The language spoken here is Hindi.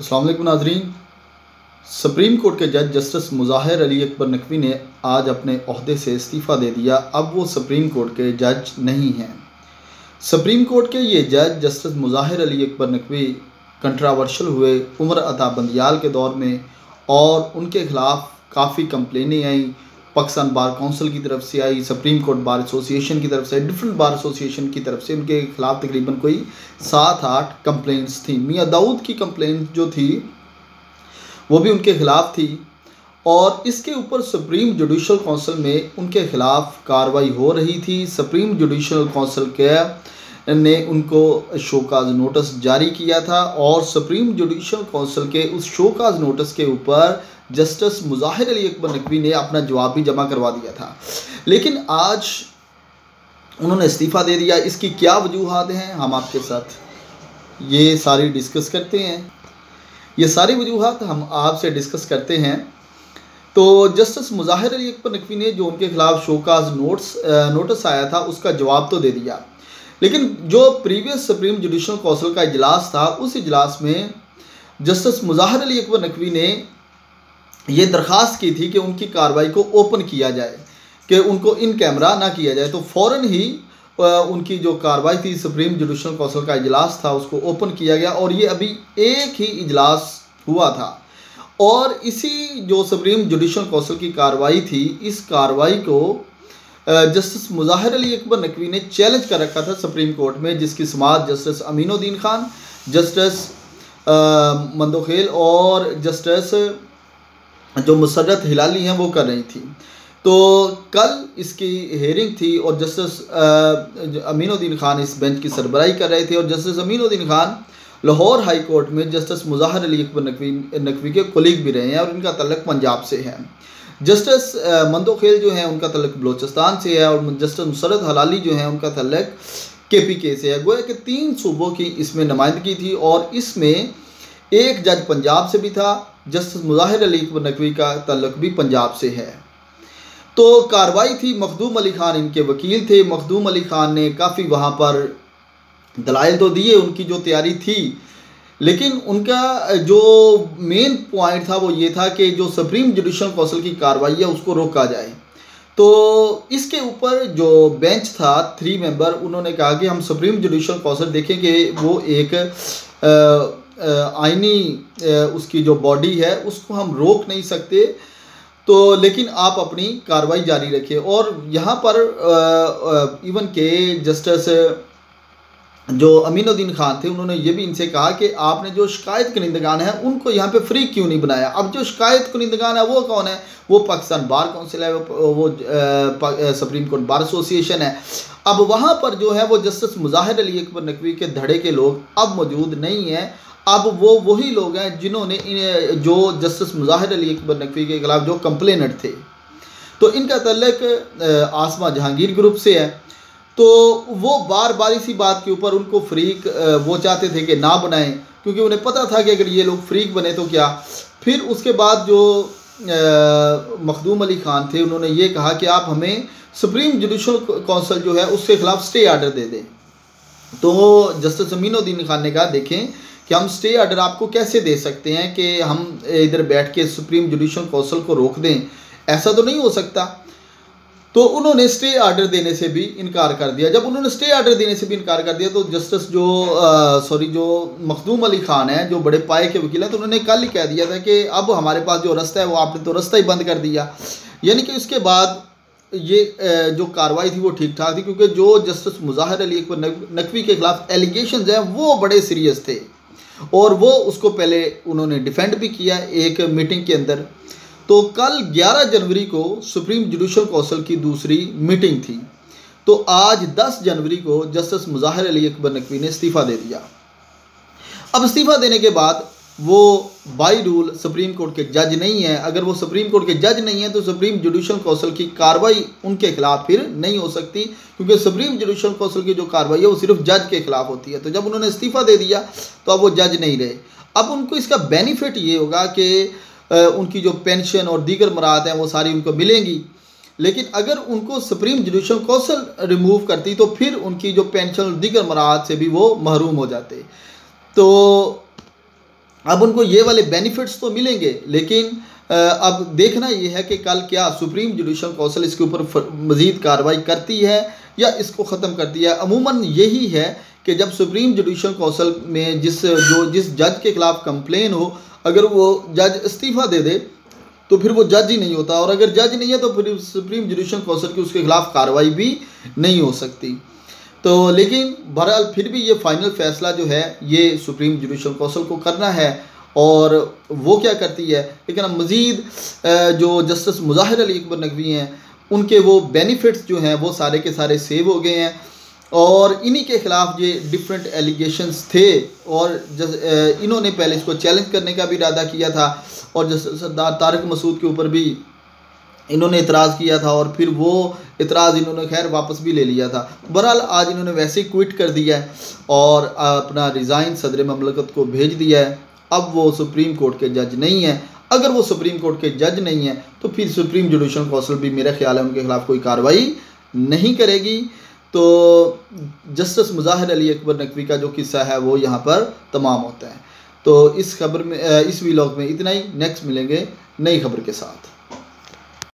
अल्लाम नाजरीन। सुप्रीम कोर्ट के जज जस्टिस मुजाहिर अली अकबर नकवी ने आज अपने अहदे से इस्तीफ़ा दे दिया। अब वो सुप्रीम कोर्ट के जज नहीं हैं। सुप्रीम कोर्ट के ये जज जस्टिस मुजाहिर अली अकबर नकवी कंट्रावर्शल हुए उम्र अता बंदियाल के दौर में और उनके ख़िलाफ़ काफ़ी कंप्लेनें आई। पाकिस्तान बार काउंसिल की तरफ़ से आई, सुप्रीम कोर्ट बार एसोसिएशन की तरफ़ से डिफरेंट बार एसोसिएशन की तरफ़ से उनके खिलाफ तकरीबन कोई सात आठ कंप्लेंट्स थी। मियाँ दाऊद की कंप्लेंट जो थी, वो भी उनके खिलाफ थी और इसके ऊपर सुप्रीम जुडिशल काउंसिल में उनके खिलाफ कार्रवाई हो रही थी। सुप्रीम जुडिशल काउंसिल के ने उनको शोकाज नोटिस जारी किया था और सुप्रीम जुडिशल काउंसिल के उस शोकाज नोटिस के ऊपर जस्टिस मुजाहिर अली अकबर नकवी ने अपना जवाब भी जमा करवा दिया था। लेकिन आज उन्होंने इस्तीफ़ा दे दिया। इसकी क्या वजूहत हैं? हम आपके साथ ये सारी डिस्कस करते हैं। ये सारी वजूहत हम आपसे डिस्कस करते हैं। तो जस्टिस मुजाहिर अली अकबर नकवी ने जो उनके खिलाफ शोकाज नोट्स नोटिस आया था, उसका जवाब तो दे दिया। लेकिन जो प्रीवियस सुप्रीम जुडिशल कौंसिल का इजलास था, उस इजलास में जस्टिस मुजाहिर अली अकबर नकवी ने ये दरख्वास्त की थी कि उनकी कार्रवाई को ओपन किया जाए, कि उनको इन कैमरा ना किया जाए। तो फ़ौर ही उनकी जो कार्रवाई थी, सुप्रीम जुडिशल कौंसिल का इजलास था, उसको ओपन किया गया और ये अभी एक ही इजलास हुआ था। और इसी जो सुप्रीम जुडिशल कौंसिल की कार्रवाई थी, इस कार्रवाई को जस्टिस मुजाहिर अली अकबर नकवी ने चैलेंज कर रखा था सुप्रीम कोर्ट में, जिसकी समात जस्टिस अमीनुद्दीन खान, जस्टिस मंदोखेल और जस्टिस जो मुसरत हिलाली हैं, वो कर रही थी। तो कल इसकी हेयरिंग थी और जस्टिस अमीनुद्दीन खान इस बेंच की सरबराही कर रहे थे और justice Aminuddin Khan Lahore high court में जस्टिस मुजाहर अली अकबर नकवी नकवी के कोलीग भी रहे हैं और इनका तलक पंजाब से है। जस्टिस मंदोखेल जो है, उनका तलक बलोचिस्तान से है और जस्टिस मुसरत हलाली जो है, उनका तलक के पी के से है। गोया कि तीन सूबों की इसमें नुमाइंदगी थी और इसमें एक जज पंजाब से भी था जस्टिस मुजाहिर अली नकवी का तल्लक भी पंजाब से है। तो कार्रवाई थी मखदूम अली ख़ान इनके वकील थे। मखदूम अली ख़ान ने काफ़ी वहाँ पर दलाइल तो दिए उनकी जो तैयारी थी। लेकिन उनका जो मेन पॉइंट था वो ये था कि जो सुप्रीम जुडिशल कौंसिल की कार्रवाई है उसको रोका जाए। तो इसके ऊपर जो बेंच था थ्री मेंबर उन्होंने कहा कि हम सुप्रीम जुडिशल कौंसिल देखें कि वो एक आ, आइनी उसकी जो बॉडी है उसको हम रोक नहीं सकते। तो लेकिन आप अपनी कार्रवाई जारी रखें और यहाँ पर इवन के जस्टिस जो अमीनुद्दीन खान थे उन्होंने ये भी इनसे कहा कि आपने जो शिकायत कनिंदगान है उनको यहाँ पे फ्री क्यों नहीं बनाया? अब जो शिकायत कनिंदगान है वो कौन है? वो पाकिस्तान बार काउंसिल है वो, वो सुप्रीम कोर्ट बार एसोसिएशन है। अब वहाँ पर जो है वो जस्टिस मुजाहिर अली अकबर नकवी के धड़े के लोग अब मौजूद नहीं हैं। अब वो वही लोग हैं जिन्होंने जो जस्टिस मुजाहिर अली अकबर नकवी के खिलाफ जो कंप्लेनट थे। तो इनका तल्लक आसमा जहांगीर ग्रुप से है। तो वो बार बार इसी बात के ऊपर उनको फ्रीक वो चाहते थे कि ना बनाएँ, क्योंकि उन्हें पता था कि अगर ये लोग फ्रीक बने तो क्या। फिर उसके बाद जो मखदूम अली ख़ान थे, उन्होंने ये कहा कि आप हमें सुप्रीम जुडिशल काउंसिल जो है, उसके खिलाफ स्टे आर्डर दे दें। तो जस्टिस अमीनुद्दीन खान ने कहा, देखें कि हम स्टे ऑर्डर आपको कैसे दे सकते हैं कि हम इधर बैठ के सुप्रीम जुडिशल काउंसिल को रोक दें? ऐसा तो नहीं हो सकता। तो उन्होंने स्टे ऑर्डर देने से भी इनकार कर दिया। जब उन्होंने स्टे ऑर्डर देने से भी इनकार कर दिया तो जस्टिस जो सॉरी जो मखदूम अली खान है, जो बड़े पाए के वकील हैं तो उन्होंने कल ही कह दिया था कि अब हमारे पास जो रास्ता है, वो आपने तो रास्ता ही बंद कर दिया। यानी कि उसके बाद ये जो कार्रवाई थी वो ठीक ठाक थी, क्योंकि जो जस्टिस मुजाहिर अली नकवी के खिलाफ एलिगेशन हैं, वो बड़े सीरियस थे। और वो उसको पहले उन्होंने डिफेंड भी किया एक मीटिंग के अंदर। तो कल 11 जनवरी को सुप्रीम जुडिशल कौंसिल की दूसरी मीटिंग थी। तो आज 10 जनवरी को जस्टिस मुजाहिर अली अकबर नकवी ने इस्तीफ़ा दे दिया। अब इस्तीफ़ा देने के बाद वो बाई रूल सुप्रीम कोर्ट के जज नहीं है। अगर वो सुप्रीम कोर्ट के जज नहीं है तो सुप्रीम जुडिशल कौंसिल की कार्रवाई उनके खिलाफ फिर नहीं हो सकती, क्योंकि सुप्रीम जुडिशल कौंसिल की जो कार्रवाई है, वो सिर्फ़ जज के खिलाफ होती है। तो जब उन्होंने इस्तीफ़ा दे दिया तो अब वो जज नहीं रहे। अब उनको इसका बेनिफिट ये होगा कि उनकी जो पेंशन और दीगर मराहत हैं, वो सारी उनको मिलेंगी। लेकिन अगर उनको सुप्रीम जुडिशल कौंसिल रिमूव करती तो फिर उनकी जो पेंशन और दीगर मराहत से भी वो महरूम हो जाते। तो अब उनको ये वाले बेनिफिट्स तो मिलेंगे, लेकिन अब देखना ये है कि कल क्या सुप्रीम जुडिशल कौंसिल इसके ऊपर मज़ीद कार्रवाई करती है या इसको ख़त्म करती है। अमूमन यही है कि जब सुप्रीम जुडिशल कौंसिल में जिस, जो जिस जज के ख़िलाफ़ कंप्लेन हो, अगर वो जज इस्तीफ़ा दे दे तो फिर वो जज ही नहीं होता। और अगर जज नहीं है तो फिर सुप्रीम जुडिशल कौंसिल की उसके खिलाफ कार्रवाई भी नहीं हो सकती। तो लेकिन बहरहाल फिर भी ये फाइनल फैसला जो है, ये सुप्रीम जुडिशल कौंसिल को करना है और वो क्या करती है? लेकिन अब मज़ीद जो जस्टिस मुजाहिर अली अकबर नकवी हैं, उनके वो बेनिफिट्स जो हैं, वो सारे के सारे सेव हो गए हैं और इन्हीं के ख़िलाफ़ ये डिफरेंट एलिगेशंस थे और इन्होंने पहले इसको चैलेंज करने का भी इरादा किया था और जस्टिस सरदार तारक मसूद के ऊपर भी इन्होंने इतराज़ किया था और फिर वो इतराज़ इन्होंने खैर वापस भी ले लिया था। बहरहाल, आज इन्होंने वैसे ही क्विट कर दिया है और अपना रिज़ाइन सदर ममलकत को भेज दिया है। अब वो सुप्रीम कोर्ट के जज नहीं हैं। अगर वो सुप्रीम कोर्ट के जज नहीं हैं तो फिर सुप्रीम जुडिशल कौंसिल भी मेरा ख्याल है उनके खिलाफ़ कोई कार्रवाई नहीं करेगी। तो जस्टिस मुजाहिर अली अकबर नकवी का जो किस्सा है, वो यहाँ पर तमाम होता है। तो इस खबर में, इस वीलॉग में इतना ही। नेक्स्ट मिलेंगे नई खबर के साथ।